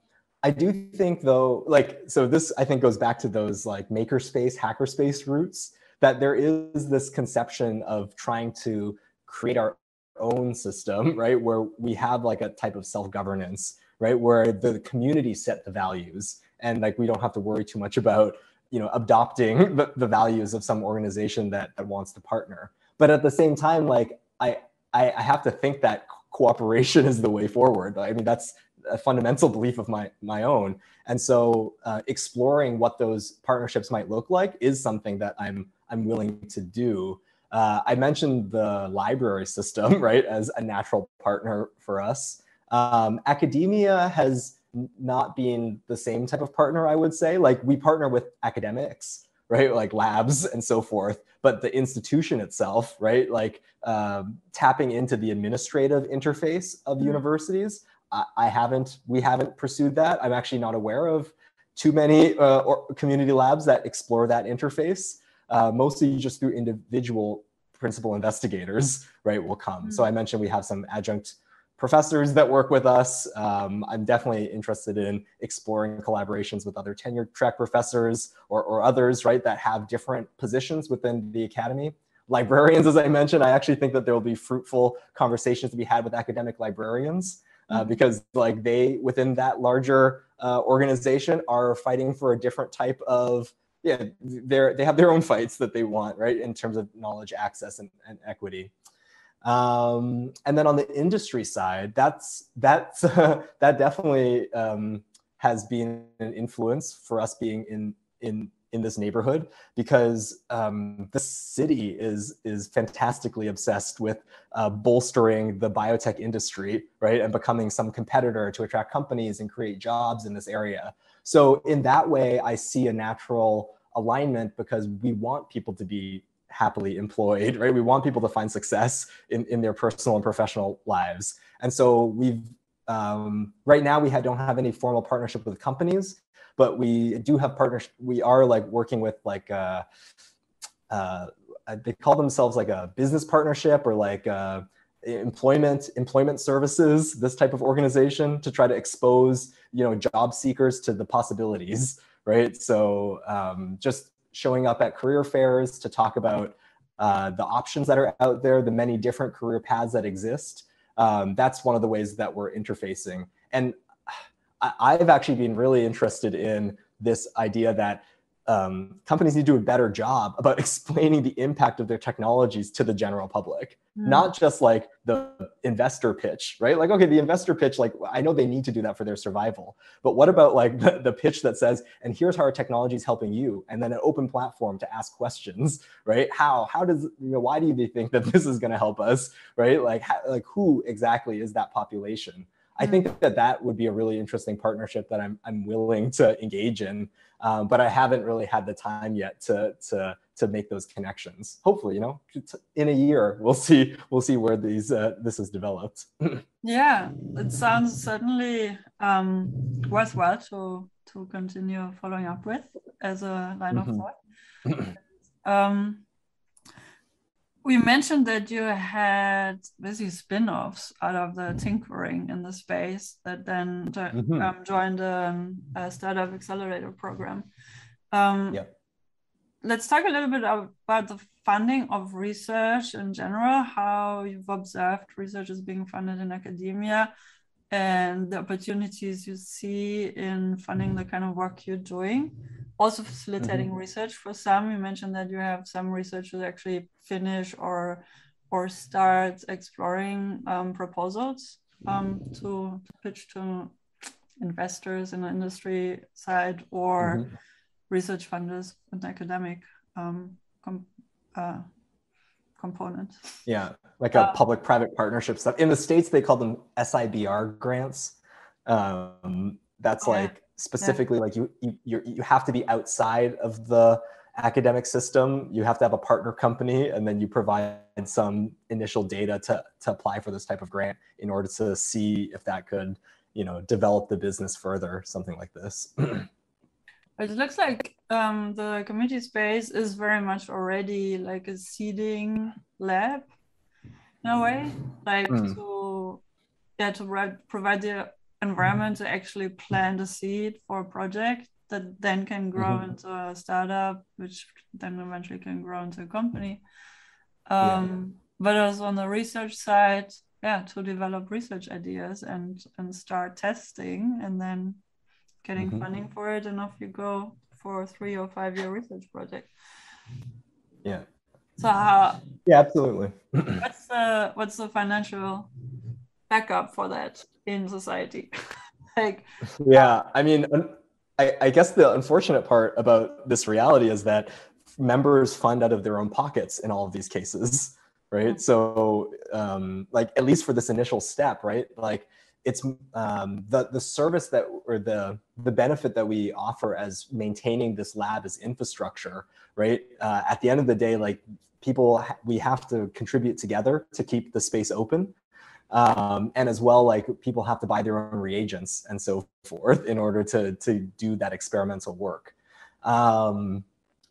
I do think though, like, so this I think goes back to those like makerspace, hackerspace roots, that there is this conception of trying to create our own system, right? Where we have like a type of self-governance, right? Where the community set the values and like we don't have to worry too much about, you know, adopting the, the values of some organization that, that wants to partner. But at the same time, like I, I, I have to think that cooperation is the way forward. I mean, that's a fundamental belief of my my own and so uh, exploring what those partnerships might look like is something that i'm i'm willing to do uh, i mentioned the library system right as a natural partner for us um, academia has not being the same type of partner i would say like we partner with academics right like labs and so forth but the institution itself right like um, tapping into the administrative interface of mm-hmm. universities I, haven't, we haven't pursued that. I'm actually not aware of too many uh, or community labs that explore that interface. Uh, mostly just through individual principal investigators, right, will come. Mm-hmm. So I mentioned we have some adjunct professors that work with us. Um, I'm definitely interested in exploring collaborations with other tenure track professors or, or others, right, that have different positions within the academy. Librarians, as I mentioned, I actually think that there will be fruitful conversations to be had with academic librarians uh, mm-hmm. because like they within that larger uh, organization are fighting for a different type of yeah they're they have their own fights that they want right in terms of knowledge access and, and equity um, and then on the industry side that's that's that definitely um, has been an influence for us being in in in this neighborhood because um, the city is is fantastically obsessed with uh, bolstering the biotech industry, right, and becoming some competitor to attract companies and create jobs in this area. So in that way, I see a natural alignment because we want people to be happily employed, right? We want people to find success in, in their personal and professional lives. And so we've um, right now we have, don't have any formal partnership with companies, but we do have partners. We are like working with like uh, uh, they call themselves like a business partnership or like uh, employment employment services. This type of organization to try to expose you know job seekers to the possibilities, right? So um, just showing up at career fairs to talk about uh, the options that are out there, the many different career paths that exist. Um, that's one of the ways that we're interfacing. And I've actually been really interested in this idea that um, companies need to do a better job about explaining the impact of their technologies to the general public, mm. not just like the investor pitch, right? Like, okay, the investor pitch, like, I know they need to do that for their survival, but what about like the, the pitch that says, and here's how our technology is helping you, and then an open platform to ask questions, right? How, how does, you know, why do you think that this is going to help us, right? Like, how, like who exactly is that population? I think mm. that that would be a really interesting partnership that I'm I'm willing to engage in, um, but I haven't really had the time yet to to to make those connections. Hopefully, you know, in a year we'll see we'll see where these uh, this is developed. yeah, it sounds certainly um, worthwhile to to continue following up with as a line mm-hmm. of thought. um, we mentioned that you had busy spin-offs out of the tinkering in the space that then mm-hmm. um, joined a, a, startup accelerator program. Um, yep. Let's talk a little bit about the funding of research in general, how you've observed research is being funded in academia, and the opportunities you see in funding the kind of work you're doing also facilitating mm-hmm. research for some you mentioned that you have some researchers actually finish or or start exploring um, proposals um, to, to, pitch to investors in the industry side or mm-hmm. research funders and academic um, com- uh, component. Yeah, like a uh, public-private partnership stuff. In the states, they call them SBIR grants, Um, that's oh, like specifically yeah. like you you you have to be outside of the academic system. You have to have a partner company, and then you provide some initial data to to apply for this type of grant in order to see if that could you know develop the business further, something like this. It looks like um, the community space is very much already like a seeding lab in a way, like mm. to yeah to provide the environment to actually plant a seed for a project that then can grow mm-hmm. into a startup, which then eventually can grow into a company. Um, yeah. But also on the research side, yeah, to develop research ideas and and start testing, and then getting mm-hmm. funding for it, and off you go for a three or five year research project. Yeah. So how? Yeah, absolutely. what's the what's the financial backup for that in society? like. Yeah, I mean, I, I guess the unfortunate part about this reality is that members fund out of their own pockets in all of these cases, right? Mm-hmm. So, um, like at least for this initial step, right? Like it's um, the the service that or the the benefit that we offer as maintaining this lab as infrastructure, right? Uh, at the end of the day, like people, we have to contribute together to keep the space open. Um, and as well, like people have to buy their own reagents and so forth in order to to do that experimental work. Um,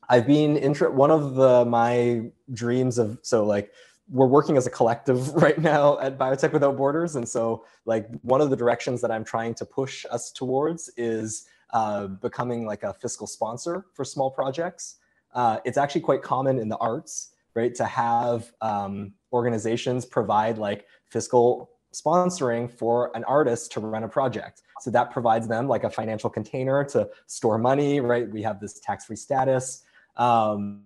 I've been inter- one of the my dreams of so like we're working as a collective right now at Biotech Without Borders. And so like one of the directions that I'm trying to push us towards is uh, becoming like a fiscal sponsor for small projects. Uh, it's actually quite common in the arts, right, to have um, organizations provide like fiscal sponsoring for an artist to run a project. So that provides them like a financial container to store money, right? We have this tax-free status. Um,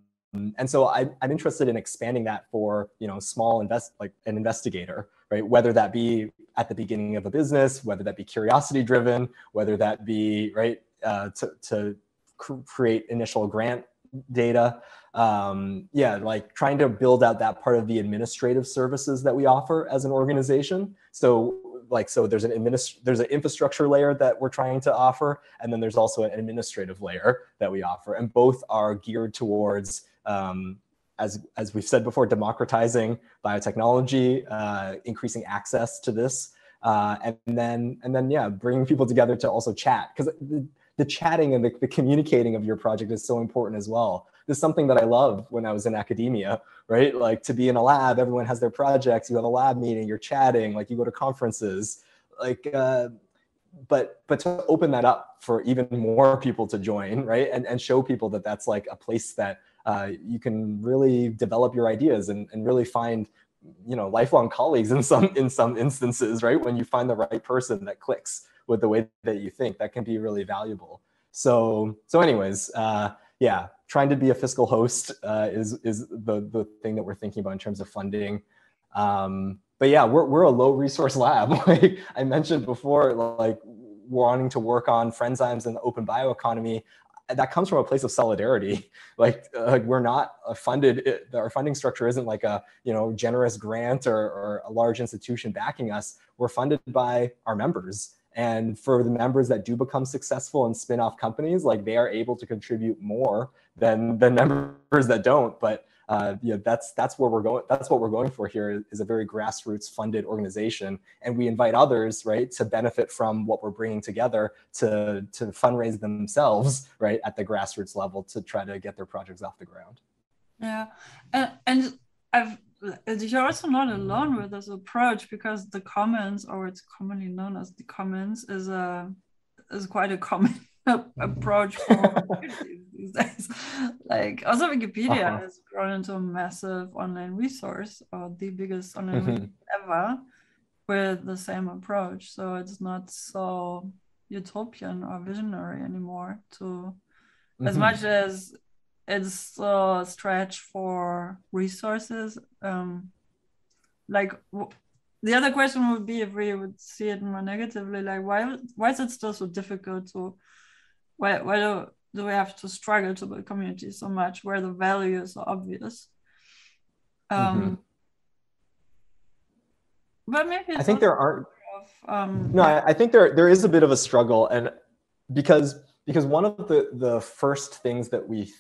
and so I, am interested in expanding that for you know small invest like an investigator, right? Whether that be at the beginning of a business, whether that be curiosity driven, whether that be right uh, to to cr- create initial grant data. Um, yeah, like trying to build out that part of the administrative services that we offer as an organization. So like so there's an administ- there's an infrastructure layer that we're trying to offer and then there's also an administrative layer that we offer and both are geared towards um, as, as we've said before, democratizing biotechnology, uh, increasing access to this, uh, and then and then yeah, bringing people together to also chat because the, the, chatting and the, the, communicating of your project is so important as well. This is something that I love when I was in academia, right? Like to be in a lab, everyone has their projects. You have a lab meeting, you're chatting, like you go to conferences, like. Uh, but but to open that up for even more people to join right and and show people that that's like a place that uh, you can really develop your ideas and, and really find you know lifelong colleagues in some in some instances right? When you find the right person that clicks with the way that you think that can be really valuable. So so anyways uh, yeah trying to be a fiscal host uh, is is the the thing that we're thinking about in terms of funding. Um, but yeah we're, we're a low resource lab. Like i mentioned before like wanting to work on Friendzymes and the open bioeconomy that comes from a place of solidarity. Like, uh, we're not funded. It, our funding structure isn't like a you know generous grant or, or a large institution backing us. We're funded by our members. And for the members that do become successful and spin off companies, like they are able to contribute more than the members that don't. But uh, you know, that's that's where we're going. That's what we're going for here is a very grassroots funded organization, and we invite others, right, to benefit from what we're bringing together to to fundraise themselves, right, at the grassroots level to try to get their projects off the ground. Yeah, and, and I've you're also not alone with this approach because the commons, or it's commonly known as the commons, is a is quite a common approach for these days. Like also Wikipedia uh-huh. has grown into a massive online resource or the biggest online mm-hmm. ever with the same approach. So it's not so utopian or visionary anymore to mm-hmm. as much as it's a stretch for resources. Um, like w- the other question would be if we would see it more negatively, like why why is it still so difficult to why why do, do we have to struggle to build community so much where the value is so obvious um mm-hmm. but maybe i think there aren't of um, no I, I think there there is a bit of a struggle and because because one of the the first things that we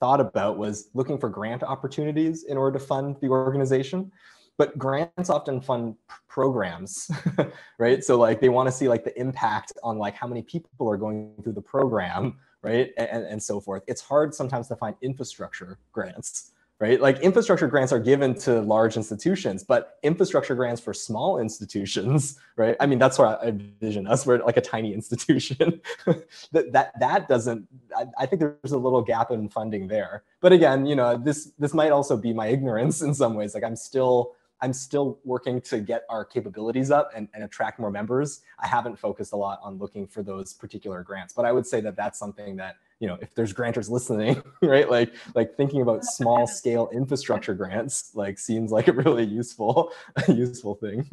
thought about was looking for grant opportunities in order to fund the organization but grants often fund programs right so like they want to see like the impact on like how many people are going through the program right and, and so forth it's hard sometimes to find infrastructure grants right? Like infrastructure grants are given to large institutions, but infrastructure grants for small institutions, right? I mean, that's where I envision us. We're like a tiny institution. that that that doesn't. I, I, think there's a little gap in funding there. But again, you know, this this might also be my ignorance in some ways. Like I'm still I'm still working to get our capabilities up and, and attract more members. I haven't focused a lot on looking for those particular grants, but I would say that that's something that you know if there's grantors listening right like like thinking about small scale infrastructure grants like seems like a really useful useful thing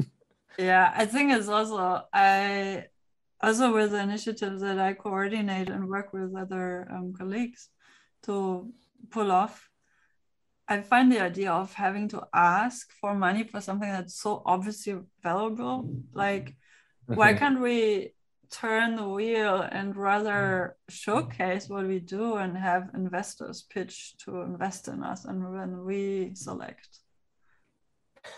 yeah i think it's also i also with the initiatives that i coordinate and work with other um, colleagues to pull off i find the idea of having to ask for money for something that's so obviously valuable like why can't we turn the wheel and rather showcase what we do and have investors pitch to invest in us and when we select?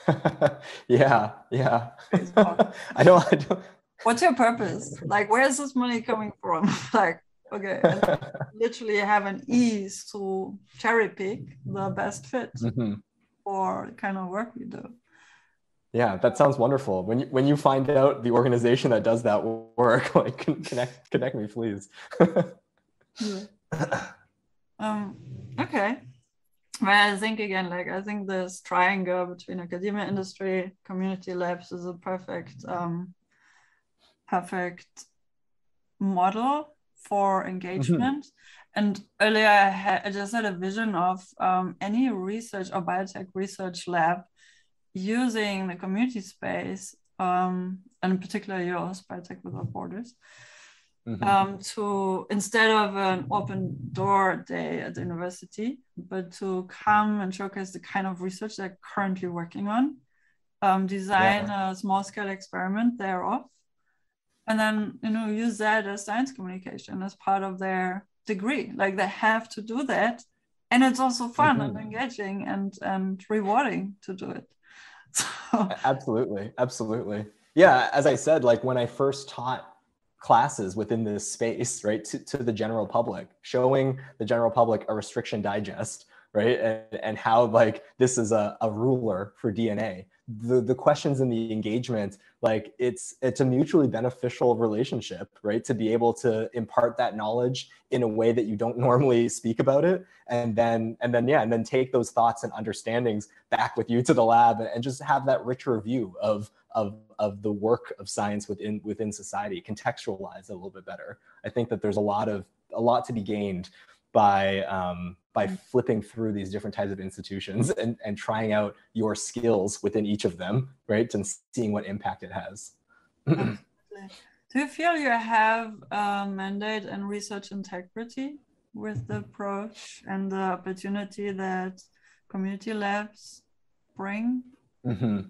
Yeah yeah. I don't i don't what's your purpose? Like where's this money coming from? Like okay literally have an ease to cherry pick the best fit mm-hmm. for the kind of work we do yeah, that sounds wonderful. When you when you find out the organization that does that work, like connect connect me, please. um, okay. Well, I think again, like I think this triangle between academia, industry, community labs is a perfect, um, perfect model for engagement. Mm-hmm. And earlier, I, had, I just had a vision of um, any research or biotech research lab using the community space, um, and in particular yours, Biotech Without Borders, mm-hmm. um, to instead of an open door day at the university, but to come and showcase the kind of research they're currently working on, um, design yeah. a small scale experiment thereof, and then you know use that as science communication as part of their degree. Like they have to do that, and it's also fun mm-hmm. and engaging and and rewarding to do it. absolutely absolutely yeah as i said like when i first taught classes within this space right to, to the general public showing the general public a restriction digest right and, and how like this is a, a ruler for dna the the questions and the engagement like it's it's a mutually beneficial relationship right? To be able to impart that knowledge in a way that you don't normally speak about it. And then and then yeah and then take those thoughts and understandings back with you to the lab and just have that richer view of of of the work of science within within society contextualize a little bit better. I think that there's a lot of a lot to be gained by um, by mm. flipping through these different types of institutions and, and trying out your skills within each of them, right? And seeing what impact it has. Do you feel you have a mandate and research integrity with the approach and the opportunity that community labs bring? Mm-hmm.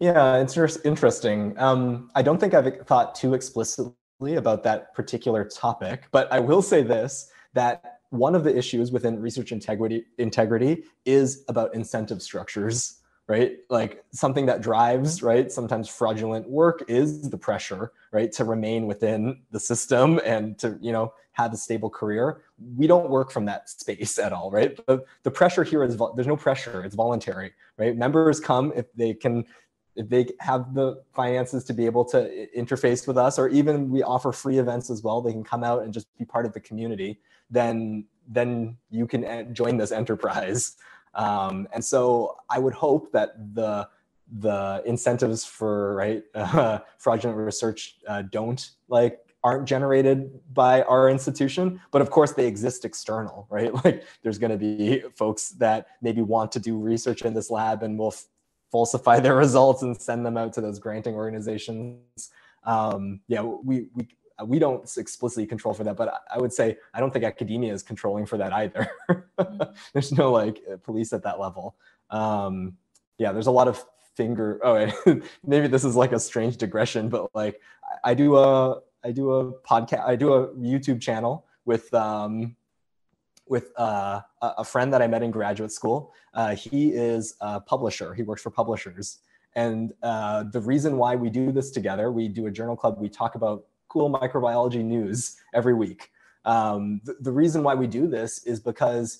Yeah, it's interesting. Um, I don't think I've thought too explicitly about that particular topic, but I will say this that one of the issues within research integrity integrity is about incentive structures right? Like something that drives right sometimes fraudulent work is the pressure right to remain within the system and to you know have a stable career. We don't work from that space at all right? The, the pressure here is there's no pressure. It's voluntary right? Members come if they can if they have the finances to be able to interface with us or even we offer free events as well they can come out and just be part of the community then then you can join this enterprise. Um, and so i would hope that the the incentives for right uh, fraudulent research uh, don't like aren't generated by our institution but of course they exist external right? Like there's going to be folks that maybe want to do research in this lab and will falsify their results and send them out to those granting organizations. Um, yeah, we, we, we don't explicitly control for that, but I would say I don't think academia is controlling for that either. There's no like police at that level. Um, yeah, there's a lot of finger. Oh, maybe this is like a strange digression, but like I do a I do a podcast. I do a YouTube channel with um, with uh, a friend that I met in graduate school. Uh, he is a publisher. He works for publishers. And uh, the reason why we do this together, we do a journal club. We talk about cool microbiology news every week. Um, the, the reason why we do this is because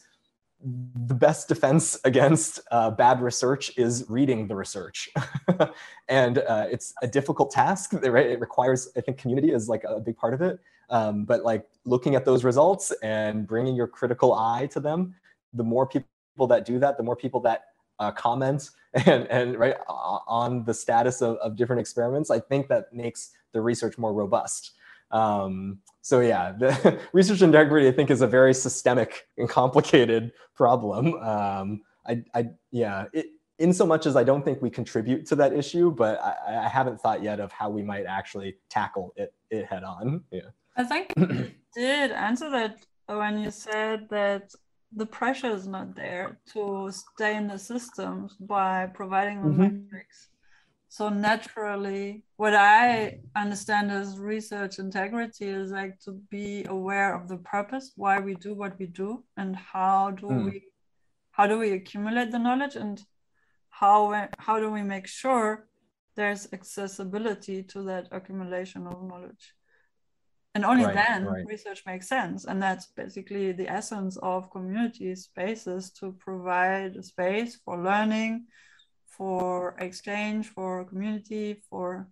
the best defense against uh, bad research is reading the research and uh, it's a difficult task it requires i think community is like a big part of it um, but like looking at those results and bringing your critical eye to them the more people that do that the more people that uh, comment and, and right on the status of, of different experiments i think that makes the research more robust um, so yeah, the research integrity I think is a very systemic and complicated problem. Um, I, I, yeah, it, in so much as I don't think we contribute to that issue, but I, I haven't thought yet of how we might actually tackle it, it head on. Yeah. I think you did answer that when you said that the pressure is not there to stay in the systems by providing the mm-hmm. metrics. So naturally, what I understand as research integrity is like to be aware of the purpose, why we do what we do, and how do mm. we how do we accumulate the knowledge, and how how do we make sure there's accessibility to that accumulation of knowledge. And only right, then right. research makes sense. And that's basically the essence of community spaces to provide a space for learning, for exchange, for community, for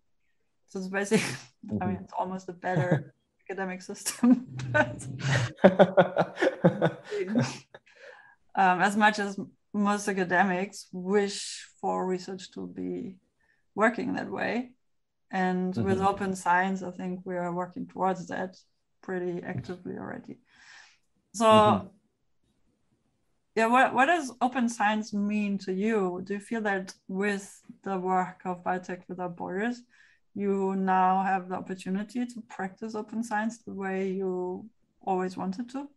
so it's basically mm-hmm. I mean it's almost a better academic system. um, as much as most academics wish for research to be working that way. And mm-hmm. with open science, I think we are working towards that pretty actively already. So mm-hmm. yeah what, what does open science mean to you? Do you feel that with the work of biotech without borders you now have the opportunity to practice open science the way you always wanted to?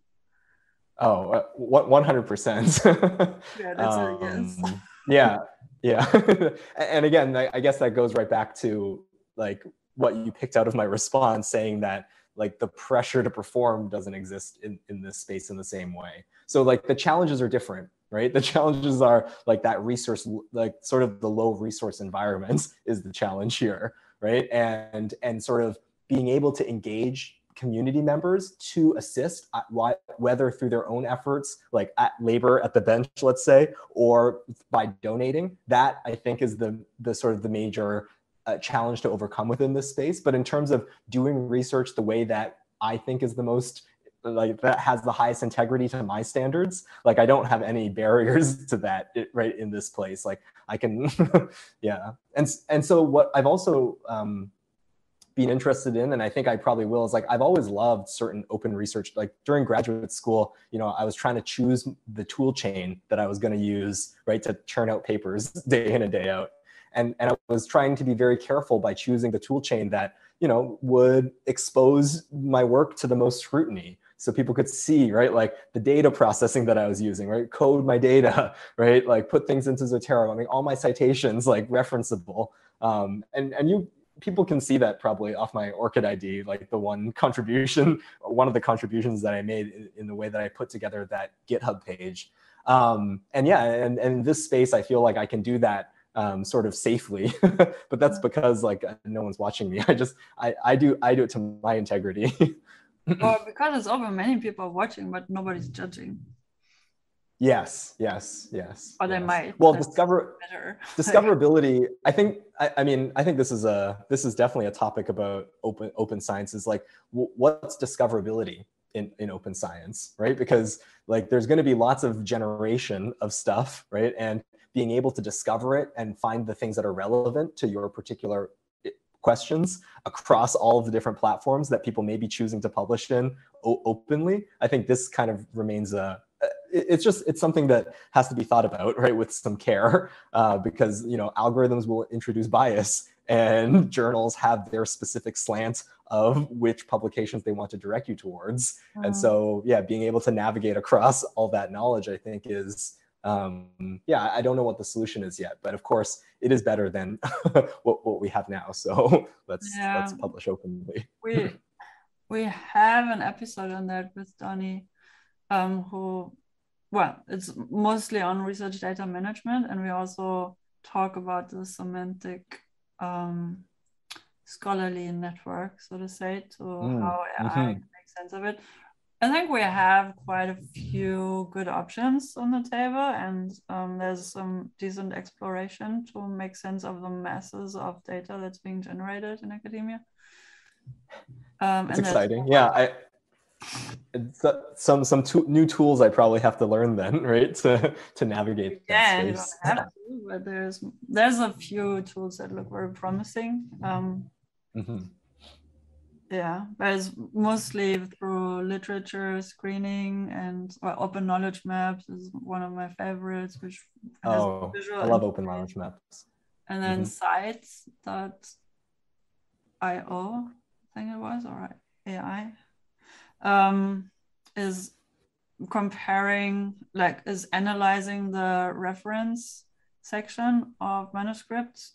Oh uh, 100% yeah that's um, a yes. yeah yeah. And again I, I guess that goes right back to like what you picked out of my response saying that like the pressure to perform doesn't exist in, in this space in the same way. So like the challenges are different right? The challenges are like that resource like sort of the low resource environments is the challenge here right? And and sort of being able to engage community members to assist whether through their own efforts like at labor at the bench let's say or by donating that i think is the the sort of the major a challenge to overcome within this space. But in terms of doing research the way that I think is the most like that has the highest integrity to my standards like i don't have any barriers to that right in this place. Like i can yeah. And and so what i've also um, been interested in and i think i probably will is like i've always loved certain open research. Like during graduate school you know i was trying to choose the tool chain that i was going to use right to churn out papers day in and day out and, and I was trying to be very careful by choosing the tool chain that, you know, would expose my work to the most scrutiny. So people could see, right, like the data processing that I was using, right, code my data, right, like put things into Zotero. I mean, all my citations like referenceable. Um, and and you people can see that probably off my ORCID ID, like the one contribution, one of the contributions that I made in, in the way that I put together that GitHub page. Um, and yeah, and, and in this space, I feel like I can do that um, sort of safely, but that's because like no one's watching me. I just I, I do I do it to my integrity. well, because it's open, many people are watching, but nobody's judging. Yes, yes, yes. Or yes. they might. Well, discover discoverability. I think. I, I, mean, I think this is a this is definitely a topic about open open science. Is like, what's discoverability in in open science, right? Because like, there's going to be lots of generation of stuff, right? And being able to discover it and find the things that are relevant to your particular eh, questions across all of the different platforms that people may be choosing to publish in openly i think this kind of remains a eh, it's just it's something that has to be thought about right with some care uh, because you know algorithms will introduce bias and journals have their specific slant of which publications they want to direct you towards mm. and so yeah being able to navigate across all that knowledge i think is um, yeah, I don't know what the solution is yet, but of course it is better than what, what we have now. So let's yeah. let's publish openly. we we have an episode on that with Donny, um, who well, it's mostly on research data management, and we also talk about the semantic um, scholarly network, so to say, to mm. how AI mm-hmm. can make sense of it. I think we have quite a few good options on the table, and um, there's some decent exploration to make sense of the masses of data that's being generated in academia. Um, it's exciting. Yeah, I some some to- new tools I probably have to learn then, right, to to navigate yeah, that space. have to, but there's there's a few tools that look very promising. Um, mm-hmm yeah but it's mostly through literature screening and well, open knowledge maps is one of my favorites which oh i love open knowledge maps and then mm-hmm. scite.io i think it was or ai um, is comparing like is analyzing the reference section of manuscripts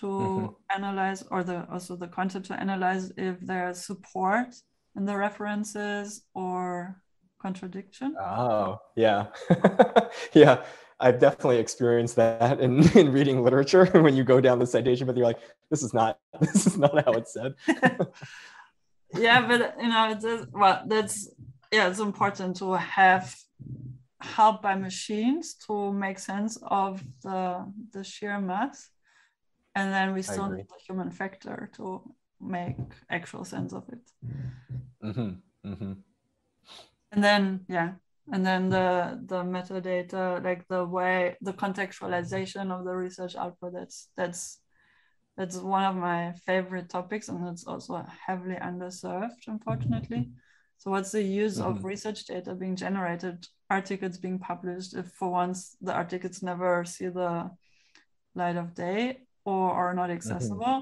to mm-hmm. analyze or the also the content to analyze if there's support in the references or contradiction. Oh yeah. Yeah i've definitely experienced that in, in reading literature. When you go down the citation but you're like this is not this is not how it's said. Yeah but you know it's well that's yeah it's important to have help by machines to make sense of the the sheer mass and then we still need the human factor to make actual sense of it mm-hmm. Mm-hmm. and then yeah and then the the metadata like the way the contextualization of the research output that's that's that's one of my favorite topics and it's also heavily underserved unfortunately so what's the use mm-hmm. of research data being generated articles being published if for once the articles never see the light of day or are not mm-hmm. accessible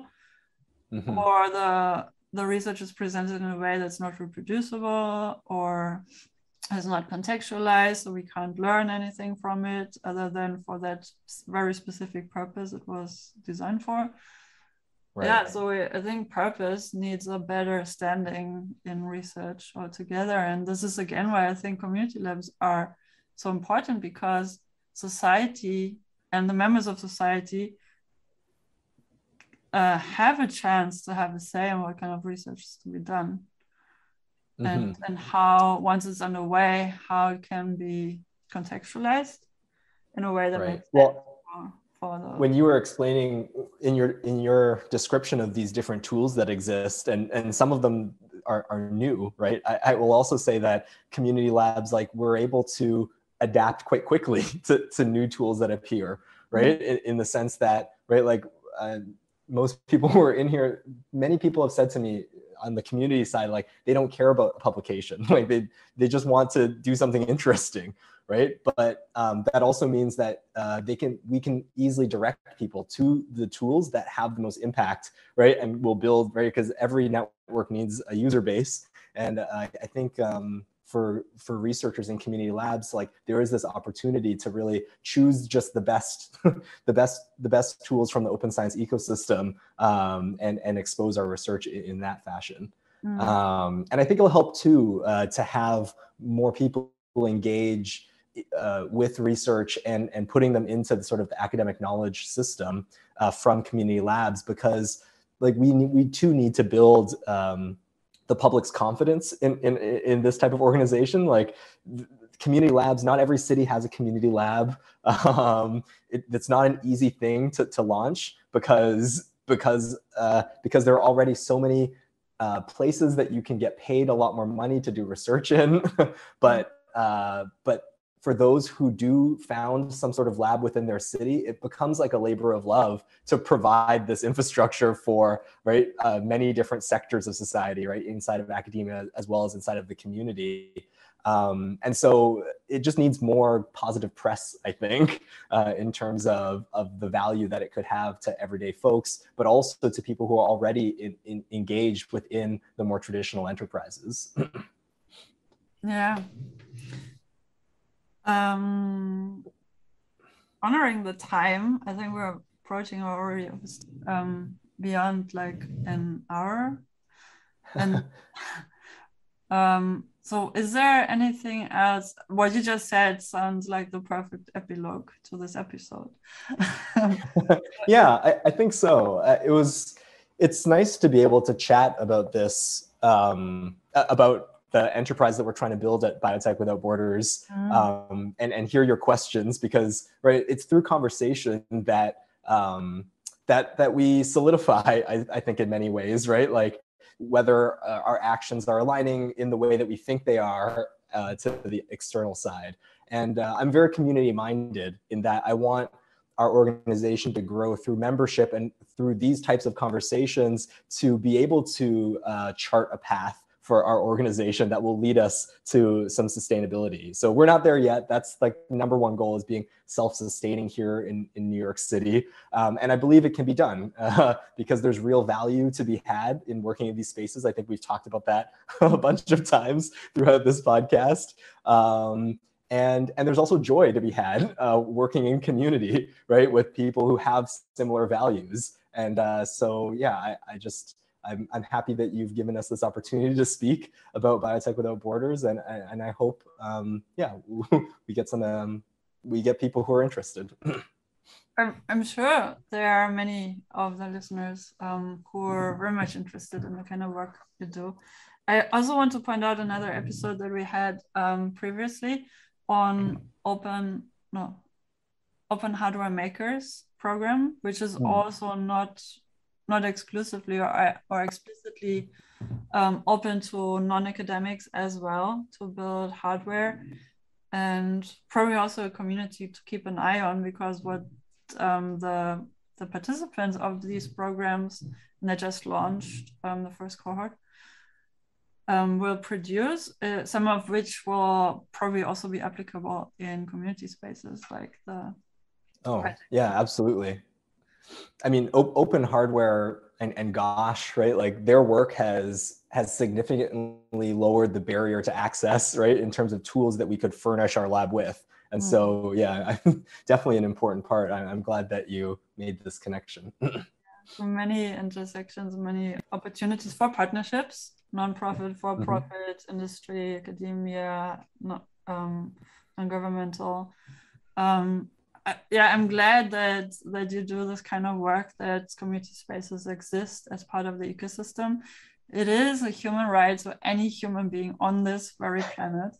mm-hmm. or the the research is presented in a way that's not reproducible or is not contextualized so we can't learn anything from it other than for that very specific purpose it was designed for right. yeah so i think purpose needs a better standing in research altogether and this is again why i think community labs are so important because society and the members of society uh, have a chance to have a say on what kind of research is to be done mm-hmm. and and how once it's underway how it can be contextualized in a way that right. makes well, for, the... when you were explaining in your in your description of these different tools that exist and and some of them are, are new right I, I will also say that community labs like we're able to adapt quite quickly to, to new tools that appear right mm-hmm. in, in, the sense that right like uh, most people who are in here, many people have said to me on the community side, like they don't care about publication. like they they just want to do something interesting, right? But um, that also means that uh, they can we can easily direct people to the tools that have the most impact, right? And we'll build right because every network needs a user base, and uh, I think. Um, for for researchers in community labs like there is this opportunity to really choose just the best the best the best tools from the open science ecosystem um, and and expose our research in, in that fashion mm. um, and i think it'll help too uh, to have more people engage uh, with research and and putting them into the sort of the academic knowledge system uh, from community labs because like we we too need to build um, the public's confidence in, in, in this type of organization. Like community labs, not every city has a community lab. Um, it, it's not an easy thing to, to launch because because uh, because there are already so many uh, places that you can get paid a lot more money to do research in. but uh, but for those who do found some sort of lab within their city, it becomes like a labor of love to provide this infrastructure for right uh, many different sectors of society, right inside of academia as well as inside of the community. Um, and so it just needs more positive press, I think, uh, in terms of, of the value that it could have to everyday folks, but also to people who are already in, in, engaged within the more traditional enterprises. yeah, um, honoring the time. I think we're approaching already um, beyond like an hour. And um, so, is there anything else? What you just said sounds like the perfect epilogue to this episode. yeah, I, I, think so. Uh, it was. It's nice to be able to chat about this, um, about the enterprise that we're trying to build at Biotech Without Borders, mm. um, and and hear your questions because right, it's through conversation that um, that that we solidify. I, I think in many ways, right, like whether uh, our actions are aligning in the way that we think they are uh, to the external side. And uh, I'm very community minded in that I want our organization to grow through membership and through these types of conversations to be able to uh, chart a path for our organization that will lead us to some sustainability. So we're not there yet. That's like number one goal is being self-sustaining here in, in New York City. Um, and I believe it can be done uh, because there's real value to be had in working in these spaces. I think we've talked about that a bunch of times throughout this podcast. Um, and and there's also joy to be had uh, working in community, right, with people who have similar values. And uh, so, yeah, I, I just I'm, I'm happy that you've given us this opportunity to speak about Biotech Without Borders, and and I hope, um, yeah, we get some, um, we get people who are interested. I'm, I'm sure there are many of the listeners um, who are very much interested in the kind of work you do. I also want to point out another episode that we had um, previously on open no open hardware makers program, which is mm. also not not exclusively or, or explicitly um, open to non-academics as well to build hardware. And probably also a community to keep an eye on because what um, the the participants of these programs and they just launched um, the first cohort um, will produce uh, some of which will probably also be applicable in community spaces like the oh yeah absolutely I mean, op- open hardware and, and GOSH, right? Like their work has has significantly lowered the barrier to access, right, in terms of tools that we could furnish our lab with. And mm. so, yeah, I'm definitely an important part. I'm, I'm glad that you made this connection. many intersections, many opportunities for partnerships, nonprofit, for-profit, mm-hmm. industry, academia, not um, non-governmental. Um, yeah, I'm glad that that you do this kind of work. That community spaces exist as part of the ecosystem. It is a human right for any human being on this very planet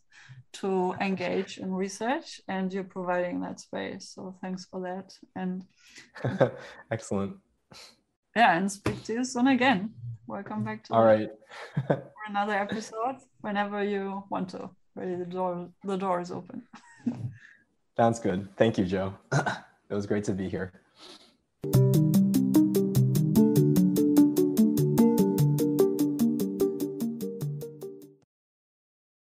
to engage in research, and you're providing that space. So thanks for that. And excellent. Yeah, and speak to you soon again. Welcome back to all right for another episode whenever you want to. Really, the door the door is open. Sounds good. Thank you, Jo. it was great to be here.